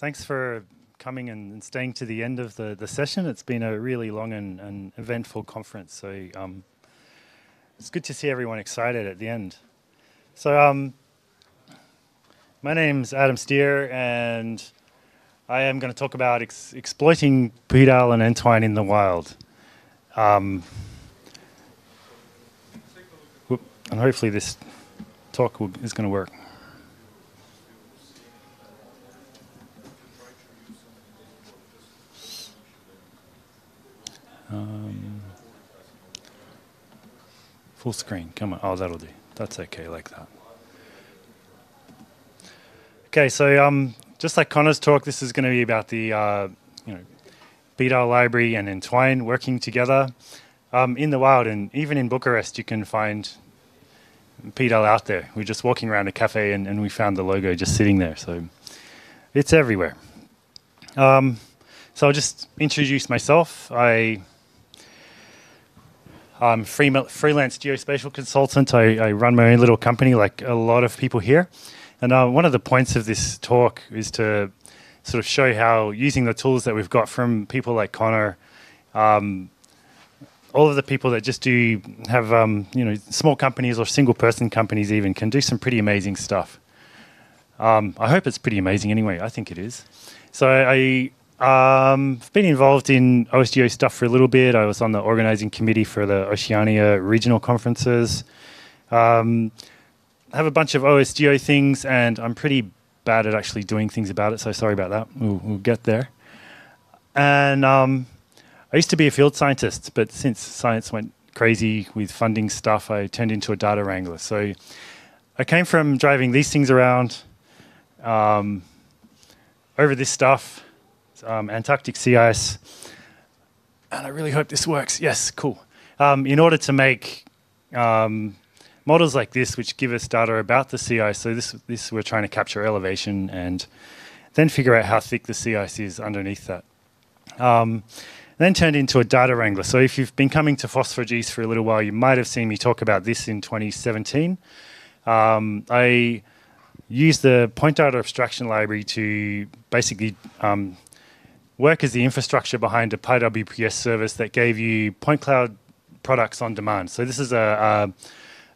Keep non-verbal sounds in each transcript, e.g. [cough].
thanks for coming and, staying to the end of the, the session. It's been a really long and, and eventful conference, so um, it's good to see everyone excited at the end. So, um, my name's Adam Steer, and I am going to talk about ex exploiting PDAL and entwine in the wild. Um, and hopefully this talk will, is going to work. Um, full screen, come on. Oh, that'll do. That's okay like that. Okay, so um, just like Connor's talk, this is going to be about the uh, you know PDAL library and Entwine working together um, in the wild, and even in Bucharest, you can find PDAL out there. We're just walking around a cafe, and, and we found the logo just sitting there. So it's everywhere. Um, so I'll just introduce myself. I I'm free, freelance geospatial consultant. I, I, run my own little company like a lot of people here. And uh, one of the points of this talk is to sort of show how using the tools that we've got from people like Connor, um, all of the people that just do have um, you know small companies or single person companies even can do some pretty amazing stuff. Um, I hope it's pretty amazing anyway. I think it is. So I um, I've been involved in OSGeo stuff for a little bit. I was on the organizing committee for the Oceania regional conferences. Um, I have a bunch of OSGeo things, and I'm pretty bad at actually doing things about it, so sorry about that. We'll, we'll get there. And um, I used to be a field scientist, but since science went crazy with funding stuff, I turned into a data wrangler. So I came from driving these things around um, over this stuff um, Antarctic sea ice. And I really hope this works. Yes, cool. Um, in order to make um, models like this, which give us data about the sea ice, so this, this we're trying to capture elevation and then figure out how thick the sea ice is underneath that. Um, then turned into a data wrangler. So if you've been coming to FOSS4Gs for a little while, you might have seen me talk about this in 2017. Um, I used the point data abstraction library to basically um, work as the infrastructure behind a PyWPS service that gave you point cloud products on demand. So this is a,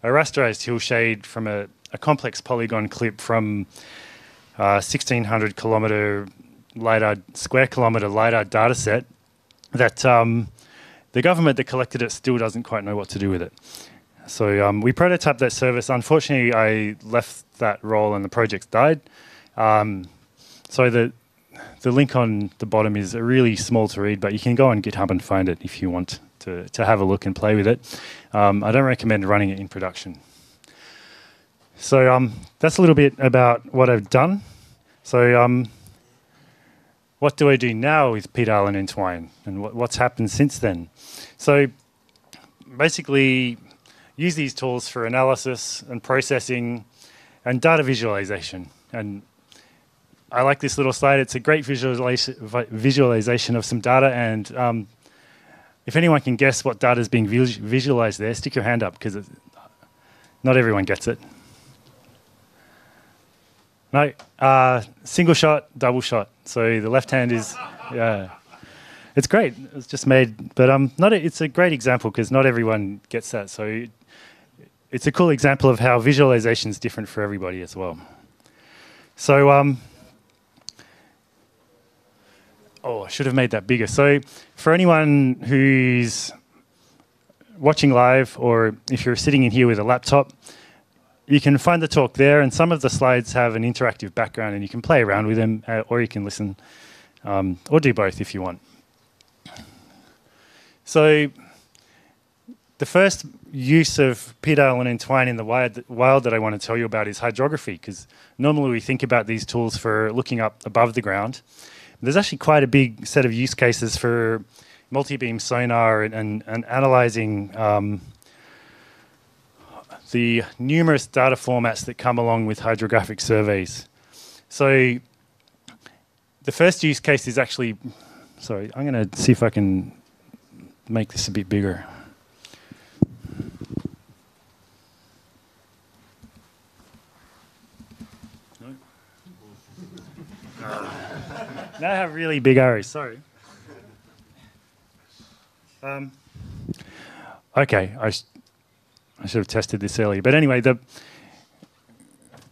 a, a rasterized hillshade from a, a, complex polygon clip from a 1600 kilometer LiDAR, square kilometer LiDAR data set that um, the government that collected it still doesn't quite know what to do with it. So um, we prototyped that service. Unfortunately, I left that role and the project died. Um, so the the link on the bottom is really small to read, but you can go on GitHub and find it if you want to, to have a look and play with it. Um, I don't recommend running it in production. So um, that's a little bit about what I've done. So um, what do I do now with PDAL and Entwine, and what, what's happened since then? So basically, use these tools for analysis and processing and data visualization. And I like this little slide. It's a great visualization, visualization of some data. And um, if anyone can guess what data is being visualized there, stick your hand up because not everyone gets it. No, uh, single shot, double shot. So the left hand is, yeah. It's great. It's just made, but um, not. A, it's a great example because not everyone gets that. So it's a cool example of how visualization is different for everybody as well. So um, Oh, I should have made that bigger. So for anyone who's watching live or if you're sitting in here with a laptop, you can find the talk there and some of the slides have an interactive background and you can play around with them uh, or you can listen um, or do both if you want. So the first use of PDAL and Entwine in the wild that I want to tell you about is hydrography because normally we think about these tools for looking up above the ground there's actually quite a big set of use cases for multi-beam sonar and, and, and analyzing um, the numerous data formats that come along with hydrographic surveys. So the first use case is actually, sorry, I'm going to see if I can make this a bit bigger. I have really big arrows, sorry. Um, okay, I, I should have tested this earlier. But anyway, the,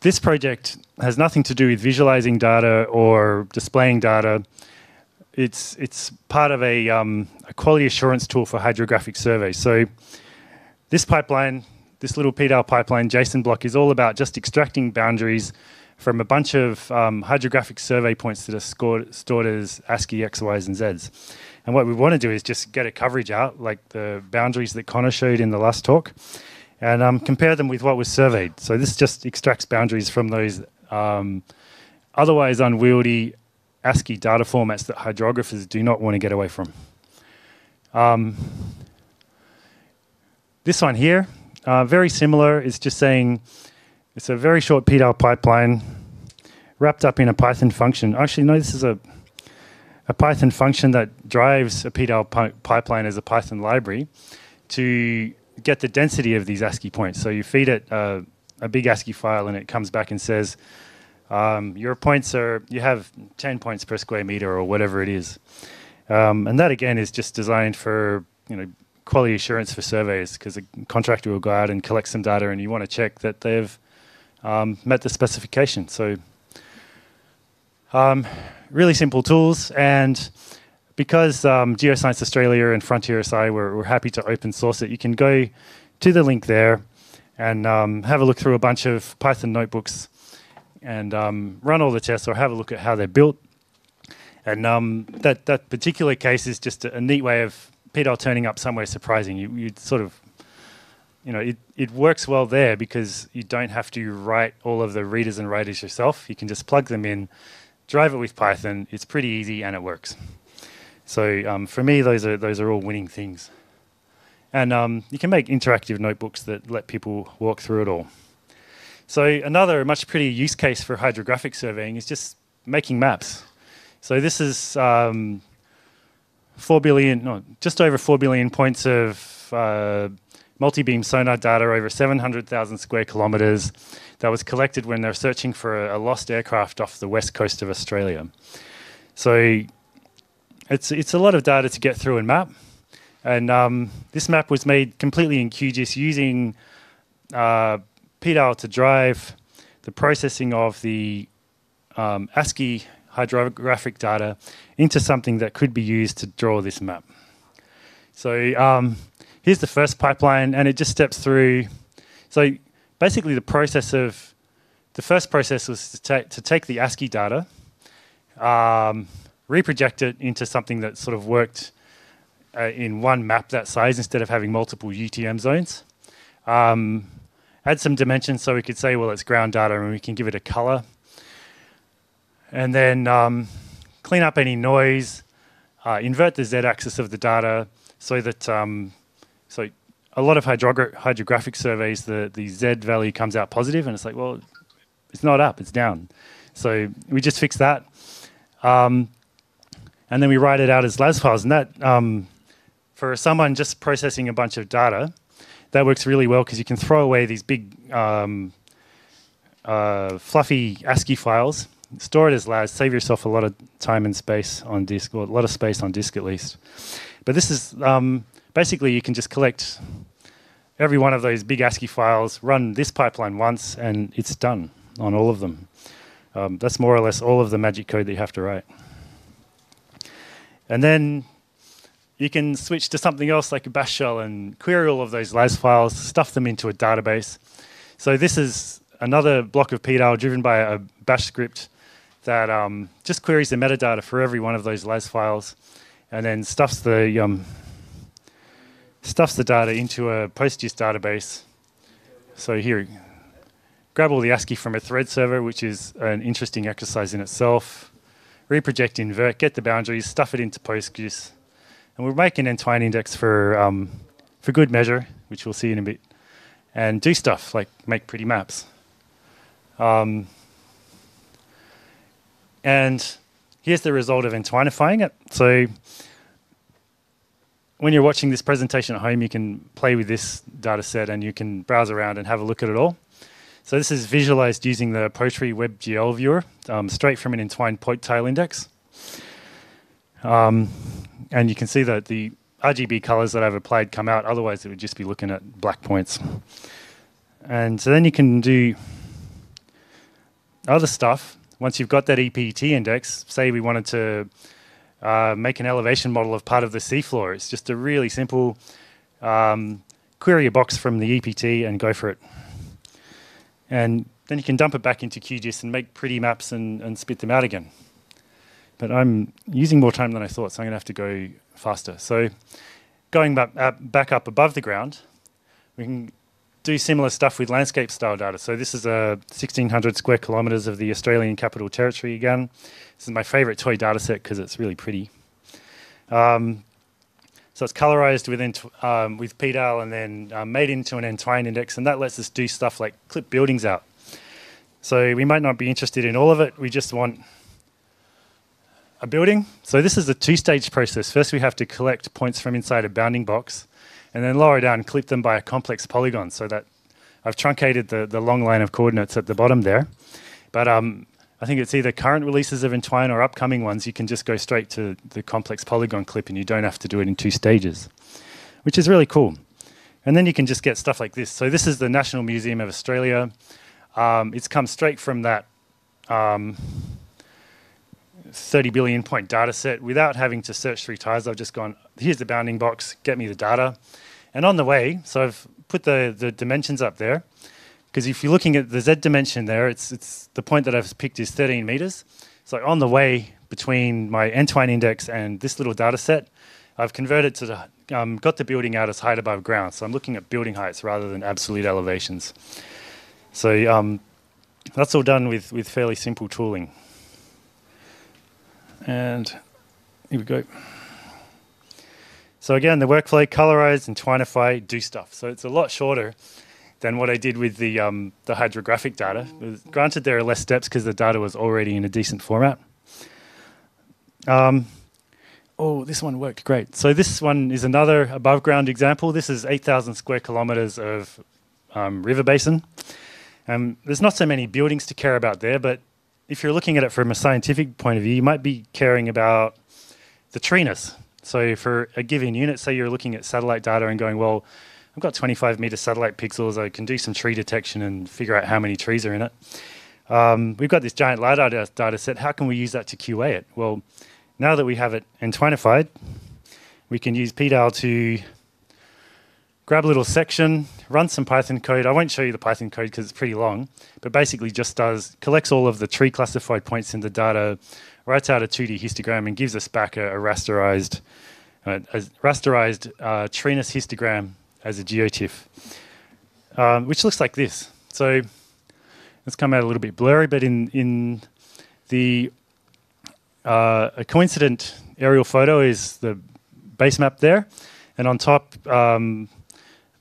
this project has nothing to do with visualizing data or displaying data. It's, it's part of a, um, a quality assurance tool for hydrographic surveys. So this pipeline, this little PDAL pipeline JSON block is all about just extracting boundaries from a bunch of um, hydrographic survey points that are scored, stored as ASCII X, Ys, and Zs. And what we want to do is just get a coverage out, like the boundaries that Connor showed in the last talk, and um, compare them with what was surveyed. So this just extracts boundaries from those um, otherwise unwieldy ASCII data formats that hydrographers do not want to get away from. Um, this one here, uh, very similar. It's just saying it's a very short PDAL pipeline wrapped up in a Python function. Actually, no, this is a, a Python function that drives a PDAL pi pipeline as a Python library to get the density of these ASCII points. So you feed it uh, a big ASCII file and it comes back and says, um, your points are, you have 10 points per square meter or whatever it is. Um, and that again is just designed for, you know, quality assurance for surveys because a contractor will go out and collect some data and you want to check that they've um, met the specification. So um, really simple tools and because um, Geoscience Australia and Frontier SI were, were, happy to open source it, you can go to the link there and um, have a look through a bunch of Python notebooks and um, run all the tests or have a look at how they're built. And um, that, that particular case is just a, neat way of PDAL turning up somewhere surprising. You, you sort of, you know, it, it works well there because you don't have to write all of the readers and writers yourself. You can just plug them in, drive it with Python. It's pretty easy and it works. So um, for me, those are those are all winning things. And um, you can make interactive notebooks that let people walk through it all. So another much prettier use case for hydrographic surveying is just making maps. So this is um, four billion, no, just over four billion points of uh, multi-beam sonar data over 700,000 square kilometers that was collected when they were searching for a, a, lost aircraft off the west coast of Australia. So it's it's a lot of data to get through and map. And um, this map was made completely in QGIS using uh, PDAL to drive the processing of the um, ASCII hydrographic data into something that could be used to draw this map. So um, here's the first pipeline, and it just steps through. So basically, the process of the first process was to, ta to take the ASCII data, um, reproject it into something that sort of worked uh, in one map that size instead of having multiple UTM zones. Um, add some dimensions so we could say, well, it's ground data and we can give it a color. And then um, clean up any noise, uh, invert the z-axis of the data so that, um, so a lot of hydrogra hydrographic surveys, the, the z value comes out positive and it's like, well, it's not up, it's down. So we just fix that. Um, and then we write it out as LAS files. And that, um, for someone just processing a bunch of data, that works really well because you can throw away these big um, uh, fluffy ASCII files, store it as LAS, save yourself a lot of time and space on disk, or a lot of space on disk at least. But this is um, basically you can just collect every one of those big ASCII files, run this pipeline once, and it's done on all of them. Um, that's more or less all of the magic code that you have to write. And then you can switch to something else like a bash shell and query all of those LAS files, stuff them into a database. So this is another block of PDAL driven by a bash script that um, just queries the metadata for every one of those LAS files and then stuffs the um, stuffs the data into a PostGIS database. So here, grab all the ASCII from a THREDDS server, which is an interesting exercise in itself reproject invert, get the boundaries, stuff it into PostGIS, and we'll make an entwine index for um, for good measure, which we'll see in a bit, and do stuff like make pretty maps. Um, and here's the result of entwinifying it. So when you're watching this presentation at home, you can play with this data set and you can browse around and have a look at it all. So this is visualized using the Potree WebGL viewer, um, straight from an entwined point tile index. Um, and you can see that the RGB colors that I've applied come out, otherwise it would just be looking at black points. And so then you can do other stuff. Once you've got that EPT index, say we wanted to uh, make an elevation model of part of the seafloor. It's just a really simple um, query a box from the EPT and go for it. And then you can dump it back into QGIS and make pretty maps and, and spit them out again. But I'm using more time than I thought, so I'm going to have to go faster. So going back, uh, back up above the ground, we can do similar stuff with landscape style data. So this is a 1600 square kilometers of the Australian Capital Territory again. This is my favorite toy data set because it's really pretty. Um, so it's colorized within um, with PDAL and then uh, made into an entwine index, and that lets us do stuff like clip buildings out. So we might not be interested in all of it. We just want a building. So this is a two-stage process. First, we have to collect points from inside a bounding box and then lower down, clip them by a complex polygon so that I've truncated the, the long line of coordinates at the bottom there. But um, I think it's either current releases of Entwine or upcoming ones. You can just go straight to the complex polygon clip and you don't have to do it in two stages, which is really cool. And then you can just get stuff like this. So this is the National Museum of Australia. Um, it's come straight from that um, 30 billion point data set without having to search three times. I've just gone, here's the bounding box, get me the data. And on the way, so I've put the, the dimensions up there, because if you're looking at the Z dimension there, it's, it's the point that I've picked is 13 meters. So on the way between my Entwine index and this little data set, I've converted to the, um, got the building out as height above ground. So I'm looking at building heights rather than absolute elevations. So um, that's all done with, with fairly simple tooling. And here we go. So again, the workflow, colorize and twinify, do stuff. So it's a lot shorter than what I did with the, um, the hydrographic data. Granted, there are less steps because the data was already in a decent format. Um, oh, this one worked great. So this one is another above ground example. This is 8,000 square kilometers of um, river basin. Um, there's not so many buildings to care about there, but if you're looking at it from a scientific point of view, you might be caring about the treeness. So for a given unit, say you're looking at satellite data and going, well, I've got 25 meter satellite pixels. I can do some tree detection and figure out how many trees are in it. Um, we've got this giant LiDAR data set. How can we use that to QA it? Well, now that we have it entwinified, we can use PDAL to grab a little section, run some Python code. I won't show you the Python code because it's pretty long, but basically just does collects all of the tree classified points in the data, writes out a 2D histogram, and gives us back a, a rasterized, uh, a rasterized uh, histogram as a geotiff, um, which looks like this. So it's come out a little bit blurry, but in in the uh, a coincident aerial photo is the base map there, and on top. Um,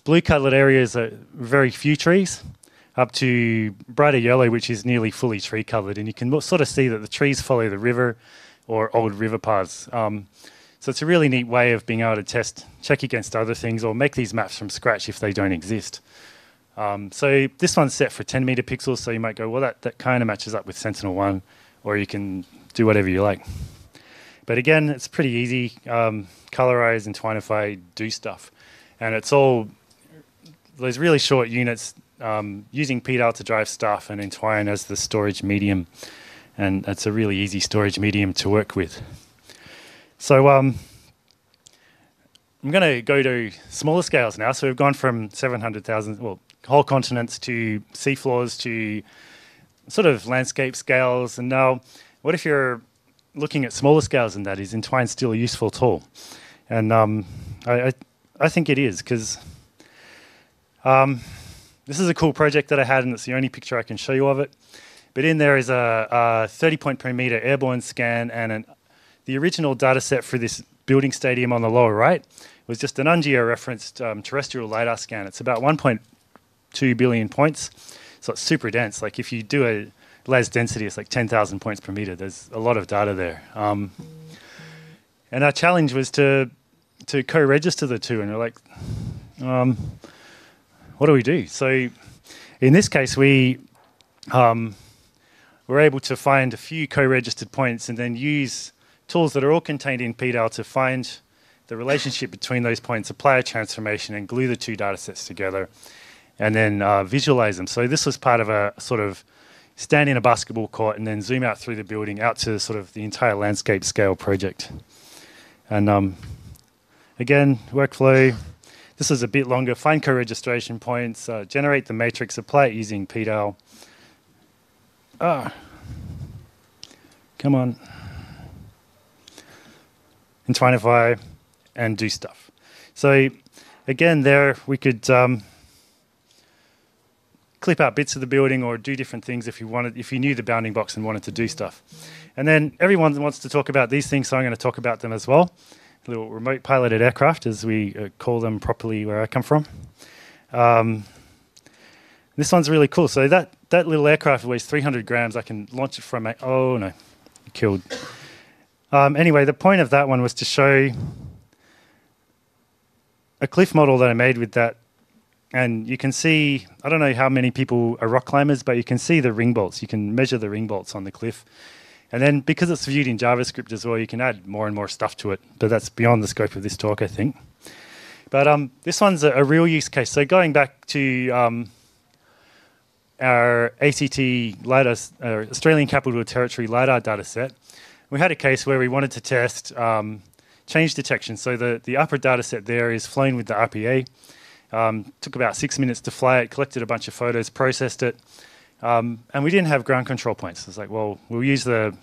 Blue coloured areas are very few trees, up to brighter yellow, which is nearly fully tree covered. And you can sort of see that the trees follow the river or old river paths. Um, so it's a really neat way of being able to test, check against other things, or make these maps from scratch if they don't exist. Um, so this one's set for 10 meter pixels, so you might go, well, that, that kind of matches up with Sentinel-1, or you can do whatever you like. But again, it's pretty easy. Um, colorize, entwinify, do stuff. And it's all those really short units um, using PDAL to drive stuff and Entwine as the storage medium. And it's a really easy storage medium to work with. So um, I'm going to go to smaller scales now. So we've gone from 700,000, well, whole continents to seafloors to sort of landscape scales. And now, what if you're looking at smaller scales than that? Is Entwine still a useful tool? And um, I, I, I think it is because um, this is a cool project that I had, and it's the only picture I can show you of it. But in there is a, a 30 point per meter airborne scan, and an, the original data set for this building stadium on the lower right was just an ungeo referenced um, terrestrial LiDAR scan. It's about 1.2 billion points, so it's super dense. Like if you do a LAS density, it's like 10,000 points per meter. There's a lot of data there. Um, and our challenge was to to co-register the two, and we're like, um, what do we do? So in this case, we um, were able to find a few co-registered points and then use tools that are all contained in PDAL to find the relationship between those points, apply a transformation, and glue the two data sets together, and then uh, visualize them. So this was part of a sort of stand in a basketball court and then zoom out through the building out to sort of the entire landscape scale project. And um, again, workflow. This is a bit longer. Find co-registration points, uh, generate the matrix, apply it using PDAL. Ah, come on. Entwinify and do stuff. So again, there we could um, clip out bits of the building or do different things if you wanted, if you knew the bounding box and wanted to do stuff. And then everyone wants to talk about these things, so I'm going to talk about them as well. Little remote piloted aircraft, as we uh, call them properly where I come from. Um, this one's really cool. So that that little aircraft weighs 300 grams. I can launch it from a. Oh no, killed. Um, anyway, the point of that one was to show a cliff model that I made with that and you can see I don't know how many people are rock climbers, but you can see the ring bolts. You can measure the ring bolts on the cliff. And then because it's viewed in JavaScript as well, you can add more and more stuff to it. But that's beyond the scope of this talk, I think. But um, this one's a, a, real use case. So going back to um, our ACT LiDAR, uh, Australian Capital Territory LiDAR data set, we had a case where we wanted to test um, change detection. So the, the upper data set there is flown with the RPA. Um, took about six minutes to fly it, collected a bunch of photos, processed it, um, and we didn't have ground control points. It's like, well, we'll use the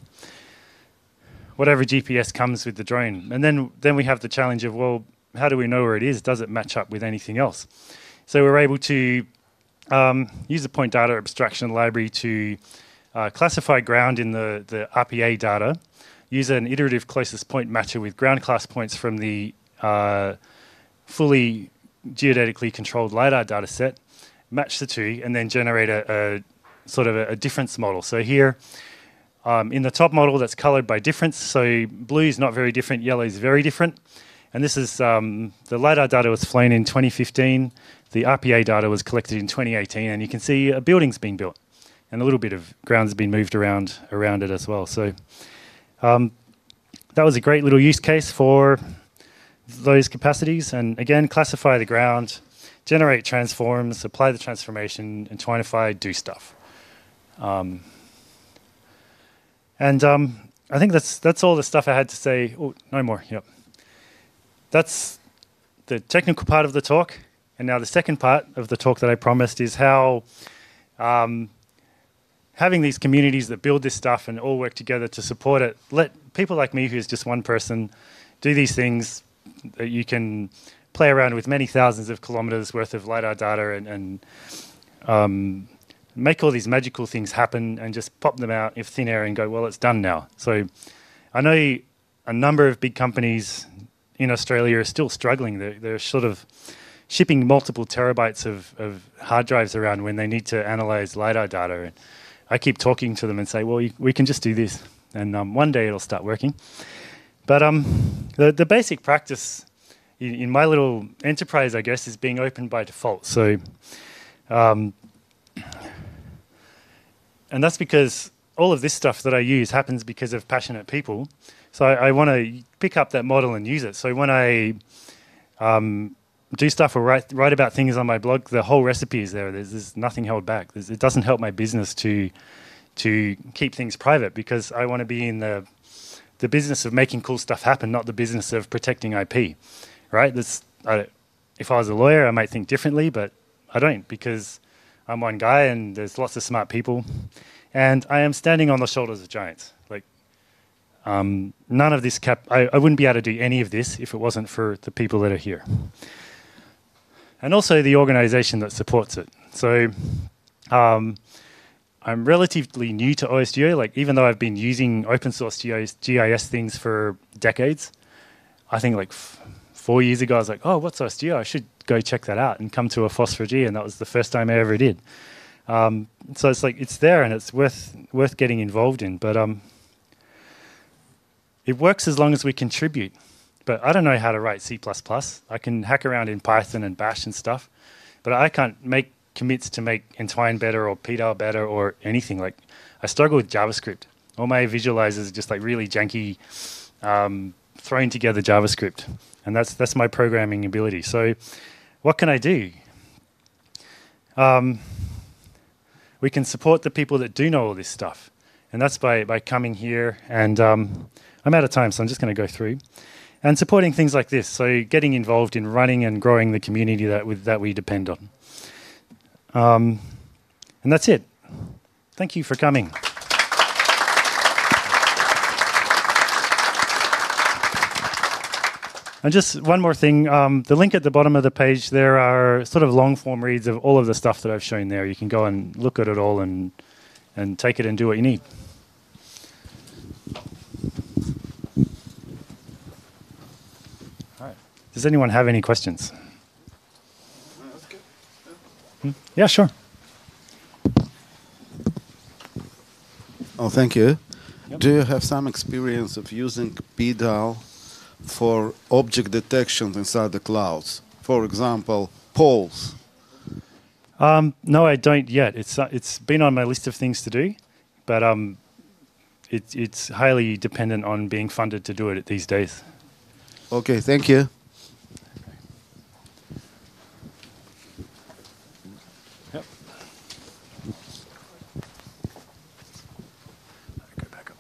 whatever GPS comes with the drone, and then then we have the challenge of, well, how do we know where it is? Does it match up with anything else? So we're able to um, use the point data abstraction library to uh, classify ground in the, the RPA data, use an iterative closest point matcher with ground class points from the uh, fully geodetically controlled LiDAR data set, match the two, and then generate a, a sort of a, a, difference model. So here, um, in the top model, that's colored by difference. So blue is not very different, yellow is very different. And this is um, the LiDAR data was flown in 2015. The RPA data was collected in 2018, and you can see a building's been built, and a little bit of ground's been moved around around it as well. So um, that was a great little use case for those capacities and again classify the ground, generate transforms, apply the transformation, and entwinify, do stuff. Um, and um, I think that's that's all the stuff I had to say. Oh, no more. Yep. That's the technical part of the talk. And now the second part of the talk that I promised is how um, having these communities that build this stuff and all work together to support it, let people like me, who's just one person, do these things, that you can play around with many thousands of kilometers worth of LiDAR data and, and um, make all these magical things happen and just pop them out in thin air and go, well, it's done now. So I know a number of big companies in Australia are still struggling. They're, they're sort of shipping multiple terabytes of, of, hard drives around when they need to analyze LiDAR data. And I keep talking to them and say, well, we can just do this. And um, one day it'll start working. But um, the, the basic practice in, in, my little enterprise, I guess, is being open by default. So, um, and that's because all of this stuff that I use happens because of passionate people. So I, I want to pick up that model and use it. So when I um, do stuff or write, write about things on my blog, the whole recipe is there. There's, there's nothing held back. There's, it doesn't help my business to to keep things private because I want to be in the the business of making cool stuff happen, not the business of protecting IP, right? I, if I was a lawyer, I might think differently, but I don't because I'm one guy and there's lots of smart people, and I am standing on the shoulders of giants. Like, um, none of this cap, I, I wouldn't be able to do any of this if it wasn't for the people that are here, and also the organization that supports it. So. Um, I'm relatively new to OSGeo. Like even though I've been using open source GIS, GIS things for decades, I think like four years ago I was like, oh, what's OSGeo? I should go check that out and come to a FOSS4G, and that was the first time I ever did. Um, so it's like it's there and it's worth worth getting involved in. But um, it works as long as we contribute. But I don't know how to write C++. I can hack around in Python and Bash and stuff, but I can't make commits to make Entwine better or PDAL better or anything. Like I struggle with JavaScript. All my visualizers are just like really janky um, throwing together JavaScript, and that's that's my programming ability. So, what can I do? Um, we can support the people that do know all this stuff, and that's by by coming here. And um, I'm out of time, so I'm just going to go through and supporting things like this. So, getting involved in running and growing the community that with, that we depend on. Um, and that's it. Thank you for coming. And just one more thing, um, the link at the bottom of the page, there are sort of long form reads of all of the stuff that I've shown there. You can go and look at it all and, and take it and do what you need. All right. Does anyone have any questions? Hmm? Yeah, sure. Oh, thank you. Yep. Do you have some experience of using PDAL for object detection inside the clouds? For example, poles. Um, no, I don't yet. It's uh, it's been on my list of things to do, but um, it, it's highly dependent on being funded to do it these days. Okay, thank you. Yep. Go back up.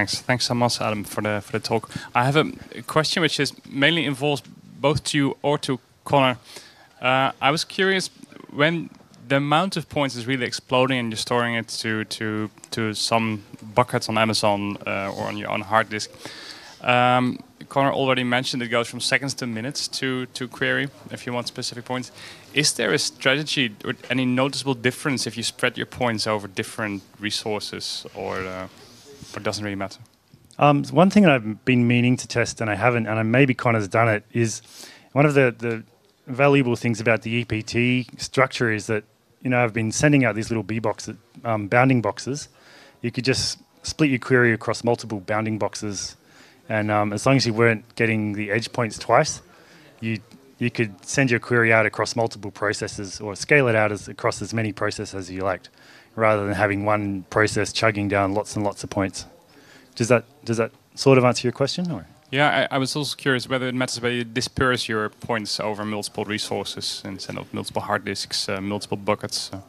Thanks. Thanks so much, Adam, for the for the talk. I have a question which is mainly involves both to you or to Connor. Uh, I was curious when the amount of points is really exploding and you're storing it to to to some buckets on Amazon uh, or on your own hard disk. Um, Connor already mentioned it goes from seconds to minutes to to query if you want specific points. Is there a strategy or any noticeable difference if you spread your points over different resources or? Uh, or doesn't really matter? Um, one thing that I've been meaning to test, and I haven't, and I maybe Connor's done it, is one of the, the valuable things about the EPT structure is that you know I've been sending out these little B boxes, um, bounding boxes. You could just split your query across multiple bounding boxes, and um, as long as you weren't getting the edge points twice, you you could send your query out across multiple processes or scale it out as across as many processes as you liked rather than having one process chugging down lots and lots of points. Does that does that sort of answer your question? Or yeah, I, I was also curious whether it matters whether you disperse your points over multiple resources instead of multiple hard disks, uh, multiple buckets. So.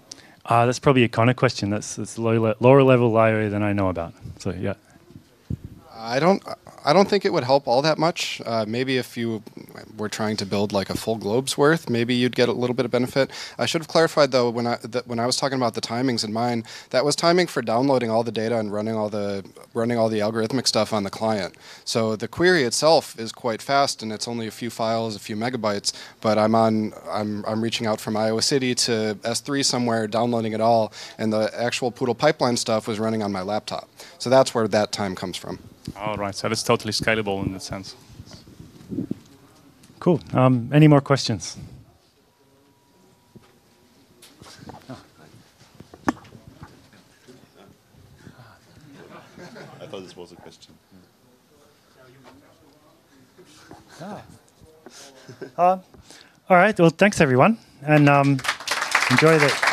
Uh, that's probably a kind of question. That's, that's low le lower level IO than I know about. So yeah. I don't. I don't think it would help all that much. Uh, maybe if you were trying to build like a full globe's worth, maybe you'd get a little bit of benefit. I should have clarified though when I when I was talking about the timings in mine, that was timing for downloading all the data and running all the running all the algorithmic stuff on the client. So the query itself is quite fast and it's only a few files, a few megabytes. But I'm on. I'm I'm reaching out from Iowa City to S3 somewhere, downloading it all, and the actual PDAL pipeline stuff was running on my laptop. So that's where that time comes from. All right, so it's totally scalable in that sense. Cool. Um, any more questions? I thought this was a question. Ah. Uh, [laughs] all right. Well, thanks everyone, and um, enjoy the.